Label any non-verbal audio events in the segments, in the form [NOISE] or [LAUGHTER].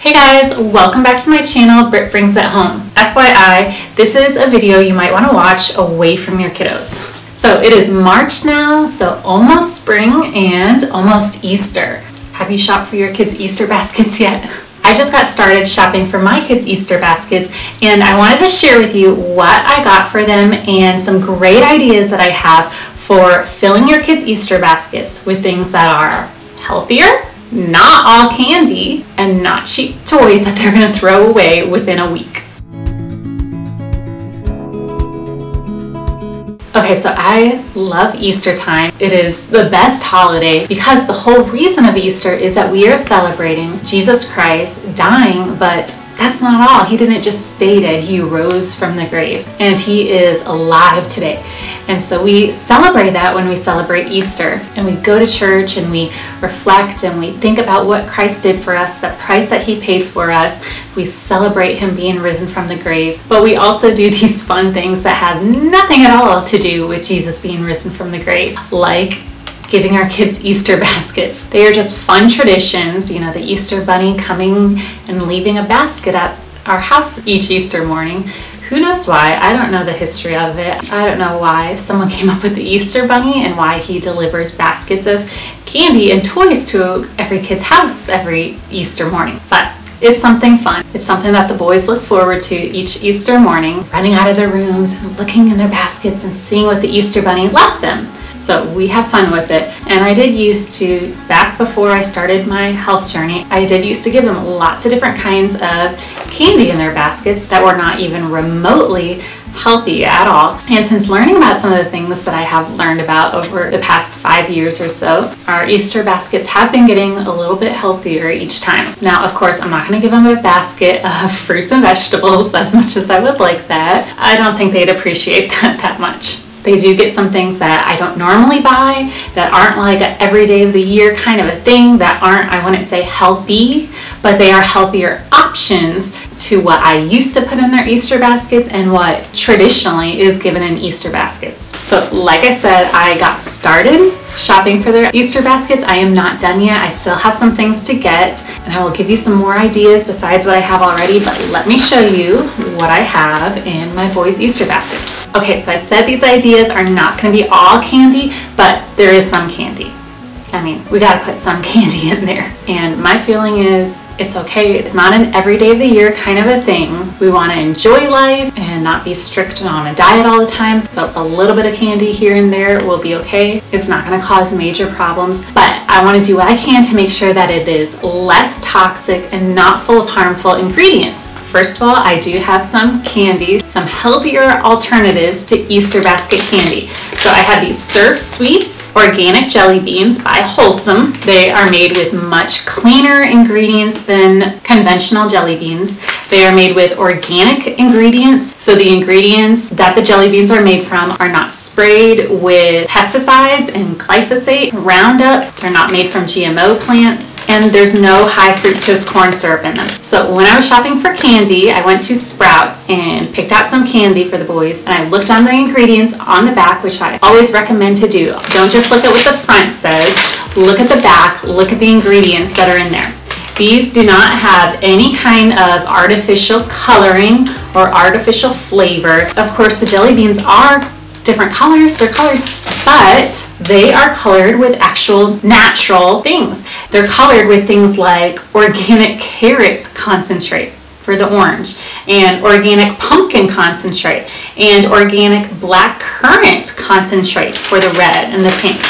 Hey guys, welcome back to my channel, Britt Brings It Home. FYI, this is a video you might want to watch away from your kiddos. So it is March now, so almost spring and almost Easter. Have you shopped for your kids' Easter baskets yet? I just got started shopping for my kids' Easter baskets and I wanted to share with you what I got for them and some great ideas that I have for filling your kids' Easter baskets with things that are healthier, not all candy, and not cheap toys that they're to throw away within a week. Okay, so I love Easter time. It is the best holiday because the whole reason of Easter is that we are celebrating Jesus Christ dying, but that's not all. He didn't just stay dead, he rose from the grave, and he is alive today. And so we celebrate that when we celebrate Easter. And we go to church and we reflect and we think about what Christ did for us, the price that he paid for us. We celebrate him being risen from the grave. But we also do [LAUGHS] these fun things that have nothing at all to do with Jesus being risen from the grave, like giving our kids Easter [LAUGHS] baskets. They are just fun traditions, you know, the Easter bunny coming and leaving a basket at our house each Easter morning who knows why? I don't know the history of it. I don't know why someone came up with the Easter Bunny and why he delivers baskets of candy and toys to every kid's house every Easter morning. But it's something fun. It's something that the boys look forward to each Easter morning, running out of their rooms and looking in their baskets and seeing what the Easter Bunny left them. So we have fun with it. And I did used to, back before I started my health journey, I did used to give them lots of different kinds of candy in their baskets that were not even remotely healthy at all. And since learning about some of the things that I have learned about over the past five years or so, our Easter baskets have been getting a little bit healthier each time. Now, of course, I'm not going to give them a basket of fruits and vegetables [LAUGHS] as much as I would like that. I don't think they'd appreciate [LAUGHS] that that much. They do get some things that I don't normally buy that aren't like an every day of the year kind of a thing that aren't, I wouldn't say healthy, but they are healthier options to what I used to put in their Easter baskets and what traditionally is given in Easter baskets. So, like I said, I got started shopping for their Easter baskets. I am not done yet. I still have some things to get, and I will give you some more ideas besides what I have already. But let me show you what I have in my boys' Easter basket. Okay, so I said these ideas are not going to be all candy, but there is some candy. I mean, we got to put some [LAUGHS] candy in there. And my feeling is it's okay. It's not an every day of the year kind of a thing. We want to enjoy life and not be strict on a diet all the time. So a little bit of candy here and there will be okay. It's not going to cause major problems, but I want to do what I can to make sure that it is less toxic and not full of harmful ingredients. First of all, I do have some candies, some healthier alternatives to Easter basket candy. So I have these Surf Sweets organic jelly beans by Wholesome. They are made with much cleaner ingredients than conventional jelly beans. They are made with organic ingredients. So the ingredients that the jelly beans are made from are not sprayed with pesticides and glyphosate, Roundup. They're not made from GMO plants. And there's no high fructose corn syrup in them. So when I was shopping for candy, I went to Sprouts and picked out some candy for the boys. And I looked on the ingredients on the back, which I always recommend to do. Don't just look at what the front says. Look at the back. Look at the ingredients that are in there. These do not have any kind of artificial coloring or artificial flavor. Of course, the jelly beans are different colors, they're colored, but they are colored with actual natural things. They're colored with things like organic carrot concentrate for the orange, and organic pumpkin concentrate, and organic black currant concentrate for the red and the pink.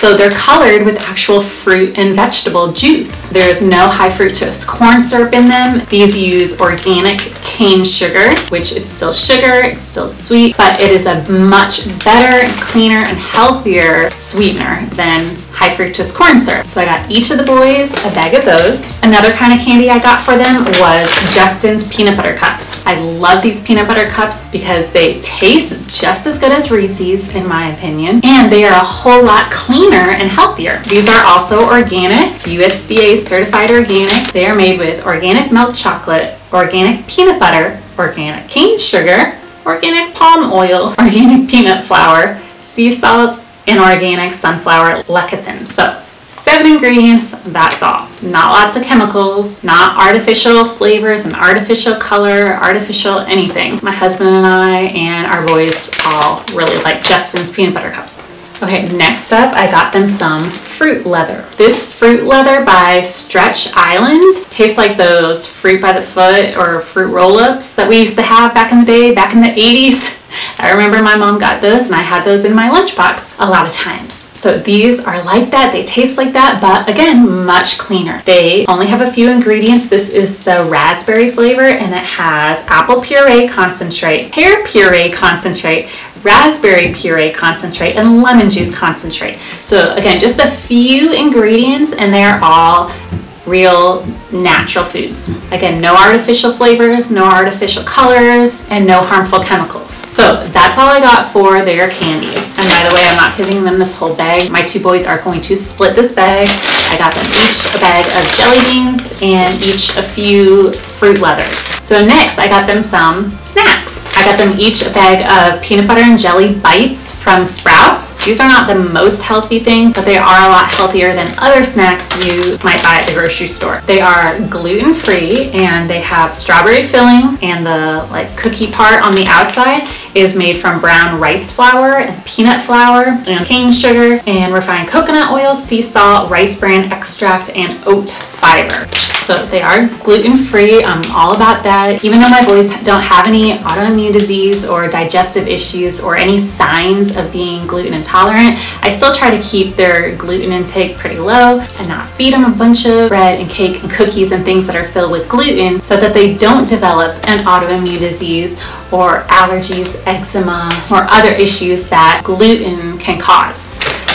So they're colored with actual fruit and vegetable juice. There's no high fructose corn syrup in them. These use organic cane sugar, which it's still sugar, it's still sweet, but it is a much better, cleaner, and healthier sweetener than high fructose corn syrup. So I got each of the boys a bag of those. Another kind of candy I got for them was Justin's peanut butter cups. I love these peanut butter cups because they taste just as good as Reese's in my opinion, and they are a whole lot cleaner and healthier. These are also organic, USDA certified organic. They are made with organic milk chocolate, organic peanut butter, organic cane sugar, organic palm oil, [LAUGHS] organic peanut flour, sea salt, and organic sunflower lecithin. So Seven ingredients, that's all. Not lots of chemicals, not artificial flavors and artificial color, artificial anything. My husband and I and our boys all really like Justin's peanut butter cups. Okay, next up, I got them some fruit leather. This fruit leather by Stretch Island tastes like those fruit by the foot or fruit roll-ups that we used to have back in the day, back in the 80s. I remember my mom got those and I had those in my lunchbox a lot of times. So these are like that, they taste like that, but again, much cleaner. They only have a few ingredients. This is the raspberry flavor and it has apple puree concentrate, pear puree concentrate, raspberry puree concentrate, and lemon juice concentrate. So again, just a few ingredients and they're all real natural foods. Again, no artificial flavors, no artificial colors, and no harmful chemicals. So that's all I got for their candy. And by the way, I'm not giving them this whole bag. My two boys are going to split this bag. I got them each a bag of jelly beans and each a few fruit leathers. So next, I got them some snacks. I got them each a bag of peanut butter and jelly bites from Sprouts. These are not the most healthy thing, but they are a lot healthier than other snacks you might buy at the grocery store. They are gluten free and they have strawberry filling and the like cookie part on the outside is made from brown rice flour and peanut flour and cane sugar and refined coconut oil, sea salt, rice bran extract, and oat fiber. So they are gluten free. I'm all about that. Even though my boys don't have any autoimmune disease or digestive issues or any signs of being gluten intolerant, I still try to keep their gluten intake pretty low and not feed them a bunch of bread and cake and cookies and things that are filled with gluten so that they don't develop an autoimmune disease or allergies, eczema, or other issues that gluten can cause.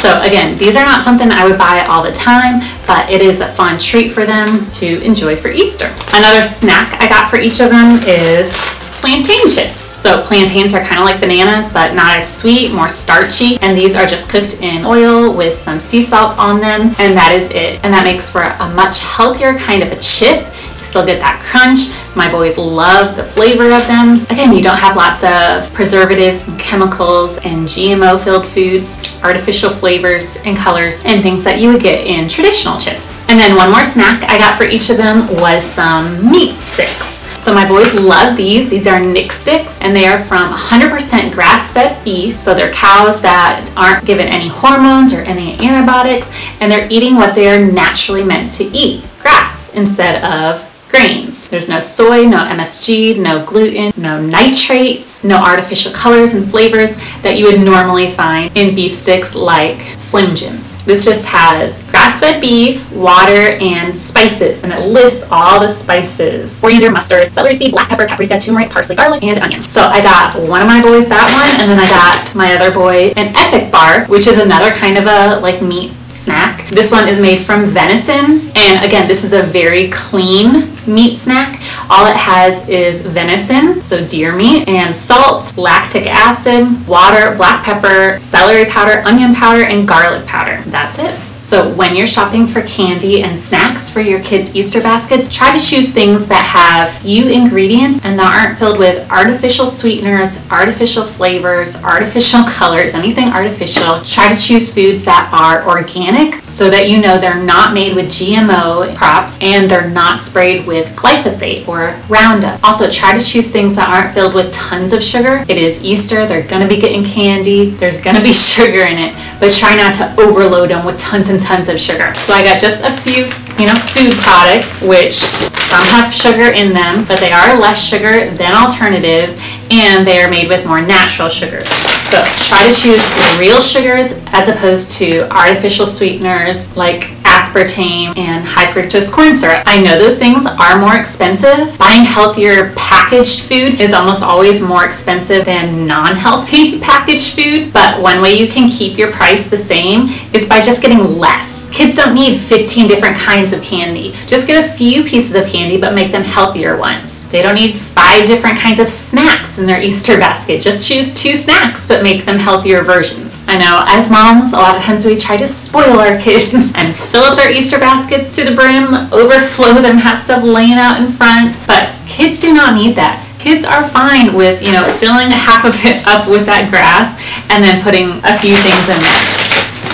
So again, these are not something I would buy all the time, but it is a fun treat for them to enjoy for Easter. Another snack I got for each of them is plantain chips. So plantains are kind of like bananas, but not as sweet, more starchy. And these are just cooked in oil with some sea salt on them. And that is it. And that makes for a much healthier kind of a chip still get that crunch. My boys love the flavor of them. Again, you don't have lots of preservatives and chemicals and GMO filled foods, artificial flavors and colors, and things that you would get in traditional chips. And then one more snack I got for each of them was some meat sticks. So my boys love these. These are Nick's sticks and they are from 100% grass-fed beef. So they're cows that aren't given any hormones or any antibiotics and they're eating what they're naturally meant to eat, grass instead of grains. There's no soy, no MSG, no gluten, no nitrates, no artificial colors and flavors that you would normally find in beef sticks like Slim Jims. This just has grass-fed beef, water, and spices, and it lists all the spices. Coriander, mustard, celery seed, black pepper, paprika, turmeric, parsley, garlic, and onion. So I got one of my boys that one, and then I got my other boy an Epic Bar, which is another kind of a like meat snack. This one is made from venison, and again, this is a very clean meat snack. All it has is venison, so deer meat, and salt, lactic acid, water, black pepper, celery powder, onion powder, and garlic powder. That's it. So when you're shopping for candy and snacks for your kids' Easter baskets, try to choose things that have few ingredients and that aren't filled with artificial sweeteners, artificial flavors, artificial [LAUGHS] colors, anything artificial. Try to choose foods that are organic so that you know they're not made with GMO crops and they're not sprayed with glyphosate or Roundup. Also, try to choose things that aren't filled with tons of sugar. It is Easter, they're gonna be getting candy, there's gonna be [LAUGHS] sugar in it, but try not to overload them with tons and and tons of sugar. So I got just a few, you know, food products, which some have sugar in them, but they are less sugar than alternatives, and they are made with more natural sugars. So try to choose real sugars as opposed to artificial sweeteners like aspartame, and high fructose corn syrup. I know those things are more expensive. Buying healthier packaged food is almost always more expensive than non-healthy [LAUGHS] packaged food, but one way you can keep your price the same is by just getting less. Kids don't need 15 different kinds of candy. Just get a few pieces of candy, but make them healthier ones. They don't need five different kinds of snacks in their [LAUGHS] Easter basket. Just choose two snacks, but make them healthier versions. I know as moms, a lot of times we try to spoil our [LAUGHS] kids and fill up their Easter baskets to the brim, overflow them, have stuff laying out in front, but kids do not need that. Kids are fine with, you know, filling half of it up with that grass and then putting a few things in there.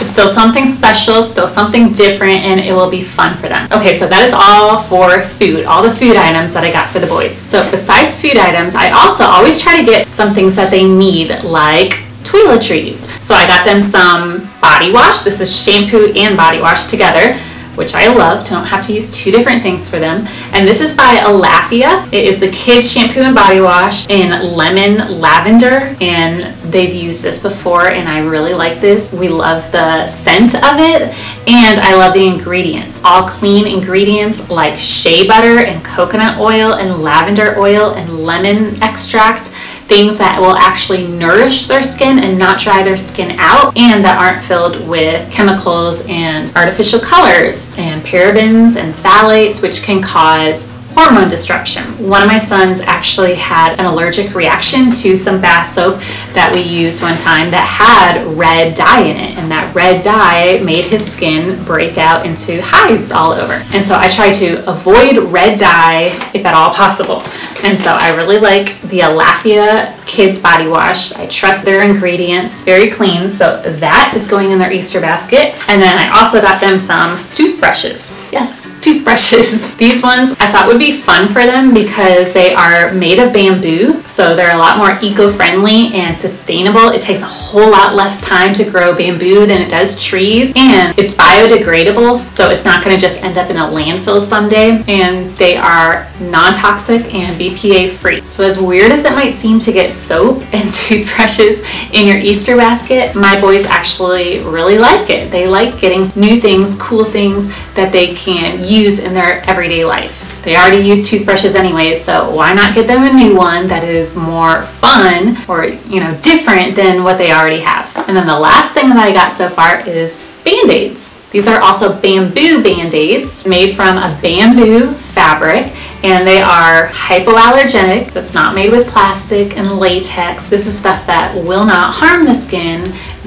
It's Still something special, still something different, and it will be fun for them. Okay, so that is all for food, all the food items that I got for the boys. So besides food items, I also always try to get some things that they need, like toiletries. So I got them some body wash. This is shampoo and body wash together which I love. Don't have to use two different things for them. And this is by Alaffia. It is the kids shampoo and body wash in lemon lavender. And they've used this before and I really like this. We love the scent of it and I love the ingredients. All clean ingredients like shea butter and coconut oil and lavender oil and lemon extract things that will actually nourish their skin and not dry their skin out and that aren't filled with chemicals and artificial colors and parabens and phthalates which can cause hormone disruption. One of my sons actually had an allergic reaction to some bath soap that we used one time that had red dye in it, and that red dye made his skin break out into hives all over. And so I try to avoid red dye if at all possible. And so I really like the Alaffia Kids Body Wash. I trust their ingredients, very clean. So that is going in their Easter basket. And then I also got them some toothbrushes. Yes, toothbrushes. [LAUGHS] These ones I thought would be fun for them because they are made of bamboo. So they're a lot more eco-friendly and sustainable. It takes a whole lot less time to grow bamboo than it does trees. And it's biodegradable. So it's not going to just end up in a landfill someday. And they are non-toxic and BPA free. So as weird as it might seem to get soap [LAUGHS] and toothbrushes in your Easter basket, my boys actually really like it. They like getting new things, cool things that they can use in their everyday life. They already use toothbrushes anyways, so why not get them a new one that is more fun or, you know, different than what they already have. And then the last thing that I got so far is Band-Aids. These are also bamboo band-aids made from a bamboo fabric and they are hypoallergenic. So it's not made with plastic and latex. This is stuff that will not harm the skin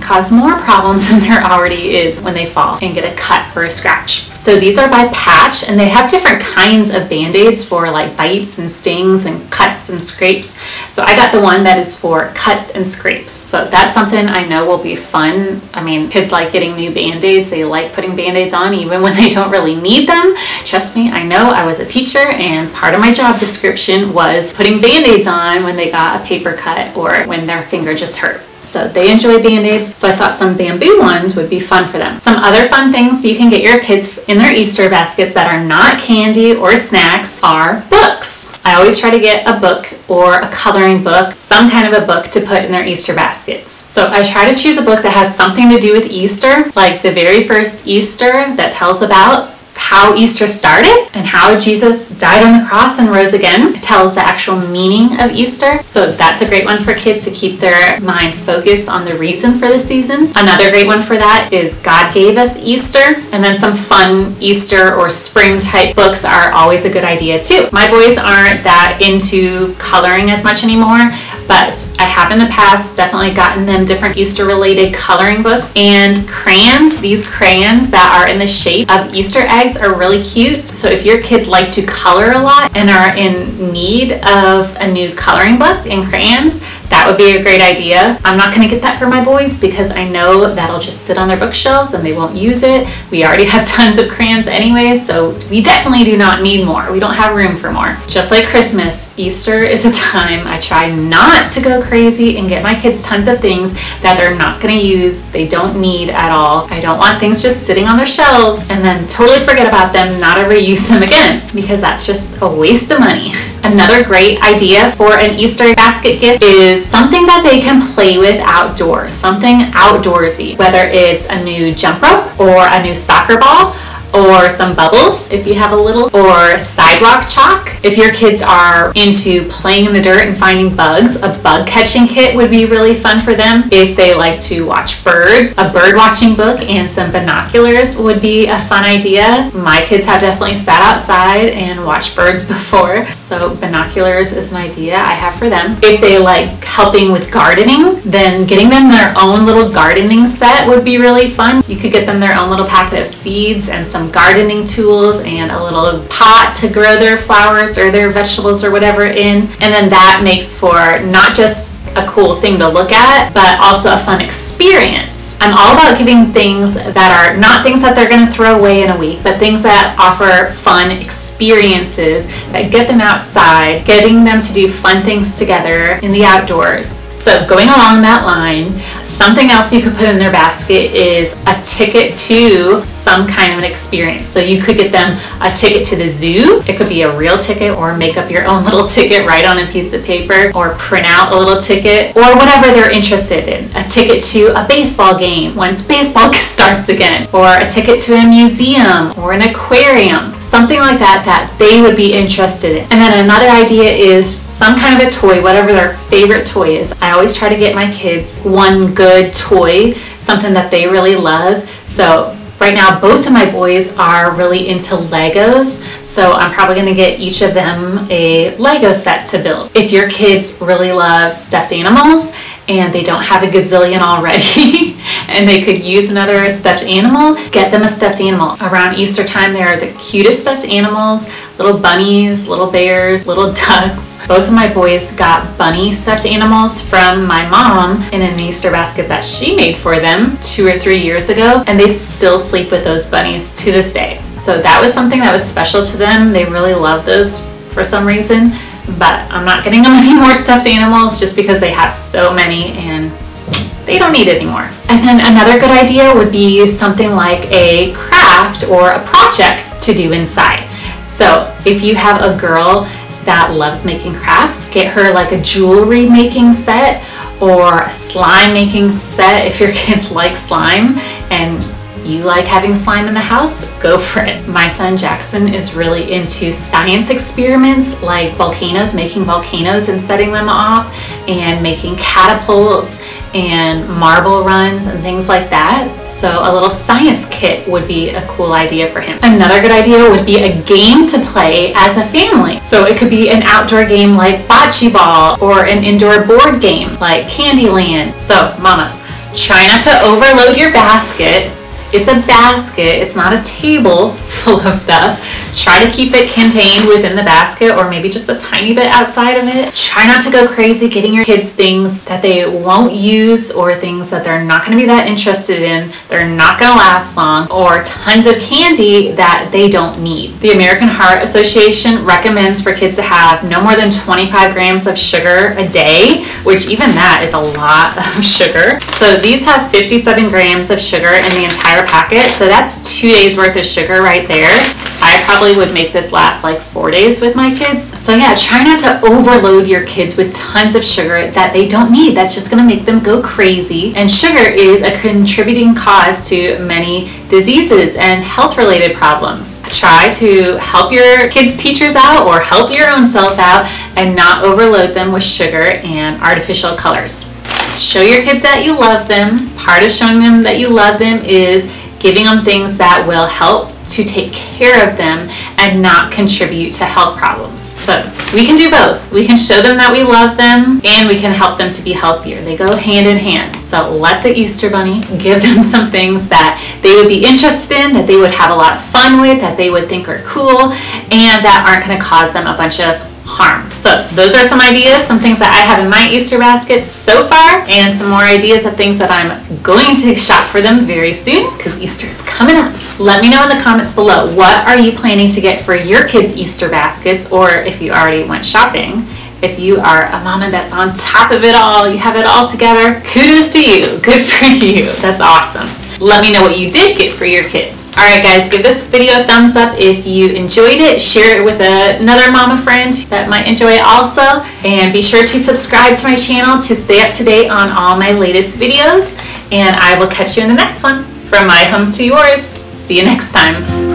cause more problems [LAUGHS] than there already is when they fall and get a cut or a scratch. So these are by Patch and they have different kinds of band-aids for like bites and stings and cuts and scrapes. So I got the one that is for cuts and scrapes. So that's something I know will be fun. I mean, kids like getting new band-aids. They like putting band-aids on even when they don't really need them. Trust me, I know I was a teacher and part of my job description was putting band-aids on when they got a paper cut or when their finger just hurt. So they enjoy band-aids, so I thought some bamboo ones would be fun for them. Some other fun things you can get your kids in their Easter baskets that are not candy or snacks are books. I always try to get a book or a coloring book, some kind of a book to put in their Easter baskets. So I try to choose a book that has something to do with Easter, like the very first Easter that tells about how Easter started and how Jesus died on the cross and rose again. It tells the actual meaning of Easter. So that's a great one for kids to keep their mind focused on the reason for the season. Another great one for that is God Gave Us Easter. And then some fun Easter or spring type books are always a good idea too. My boys aren't that into coloring as much anymore, but I have in the past definitely gotten them different Easter related coloring books and crayons. These crayons that are in the shape of Easter eggs are really cute. So if your kids like to color a lot and are in need of a new coloring book and crayons, that would be a great idea. I'm not going to get that for my boys because I know that'll just sit on their bookshelves and they won't use it. We already [LAUGHS] have tons of crayons anyway, so we definitely do not need more. We don't have room for more. Just like Christmas, Easter is a time I try not to go crazy and get my kids tons of things that they're not going to use, they don't need at all. I don't want things just sitting on their shelves and then totally forget about them, not ever use them again because that's just a waste of money. Another great idea for an Easter basket gift is something that they can play with outdoors, something outdoorsy, whether it's a new jump rope or a new soccer ball or some bubbles if you have a little, or sidewalk chalk. If your kids are into playing in the dirt and finding bugs, a bug catching kit would be really fun for them. If they like to watch birds, a bird watching book and some binoculars would be a fun idea. My kids have definitely sat outside and watched birds [LAUGHS] before, so binoculars is an idea I have for them. If they like helping with gardening, then getting them their own little gardening set would be really fun. You could get them their own little packet of seeds and some some gardening tools and a little pot to grow their flowers or their vegetables or whatever in. And then that makes for not just a cool thing to look at, but also a fun experience. I'm all about giving things that are not things that they're going to throw away in a week, but things that offer fun experiences that get them outside, getting them to do fun things together in the outdoors. So, going along that line, something else you could put in their basket is a ticket to some kind of an experience. So, you could get them a ticket to the zoo. It could be a real ticket, or make up your own [LAUGHS] little ticket, write on a piece of paper, or print out a little ticket, or whatever they're interested in. A ticket to a baseball game once baseball [LAUGHS] starts again, or a ticket to a museum or an aquarium, something like that that they would be interested in. And then another idea is some kind of a toy, whatever their favorite toy is. I always try to get my kids one good toy, something that they really love. So right now both of my boys are really into Legos, so I'm probably to get each of them a Lego set to build. If your kids really love stuffed animals and they don't have a gazillion already [LAUGHS] and they could use another stuffed animal, get them a stuffed animal. Around Easter time, they are the cutest stuffed animals little bunnies, little bears, little [LAUGHS] ducks. Both of my boys got bunny stuffed animals from my mom in an Easter basket that she made for them two or three years ago, and they still sleep with those bunnies to this day. So that was something that was special to them. They really love those for some reason but I'm not getting them [LAUGHS] any more stuffed animals just because they have so many and they don't need anymore. And then another good idea would be something like a craft or a project to do inside. So if you have a girl that loves making crafts, get her like a jewelry making set or a slime making set if your [LAUGHS] kids like slime and you like having slime in the house, go for it. My son Jackson is really into science experiments like volcanoes, making volcanoes and setting them off, and making catapults and marble runs and things like that. So a little science kit would be a cool idea for him. Another good idea would be a game to play as a family. So it could be an outdoor game like bocce ball or an indoor board game like Candyland. So mamas, try not to overload your basket it's a basket, it's not a table full of stuff. Try to keep it contained within the basket or maybe just a tiny bit outside of it. Try not to go crazy getting your kids things that they won't use or things that they're not going to be that interested in, they're not going to last long, or tons of candy that they don't need. The American Heart Association recommends for kids to have no more than 25 grams of sugar a day, which even that is a lot of [LAUGHS] sugar. So these have 57 grams of sugar in the entire packet. So that's two days worth of sugar right there. I probably would make this last like four days with my kids. So yeah, try not to overload your kids with tons of sugar that they don't need. That's just gonna make them go crazy. And sugar is a contributing cause to many diseases and health related problems. Try to help your kids' teachers out or help your own self out and not overload them with sugar and artificial colors. Show your kids that you love them. Part of showing them that you love them is giving them things that will help to take care of them and not contribute to health problems. So we can do both. We can show them that we love them and we can help them to be healthier. They go hand in hand. So let the Easter Bunny give them [LAUGHS] some things that they would be interested in, that they would have a lot of fun with, that they would think are cool, and that aren't going to cause them a bunch of harm. So those are some ideas, some things that I have in my Easter basket so far, and some more ideas of things that I'm going to shop for them very soon because Easter is coming up. Let me know in the comments below, what are you planning to get for your kids' Easter baskets, or if you already went shopping, if you are a mama that's on top of it all, you have it all together, kudos to you. Good for you. That's awesome. Let me know what you did get for your kids. All right, guys, give this video a thumbs up if you enjoyed it. Share it with a, another mama friend that might enjoy it also. And be sure to subscribe to my channel to stay up to date on all my latest videos. And I will catch you in the next one. From my home to yours. See you next time.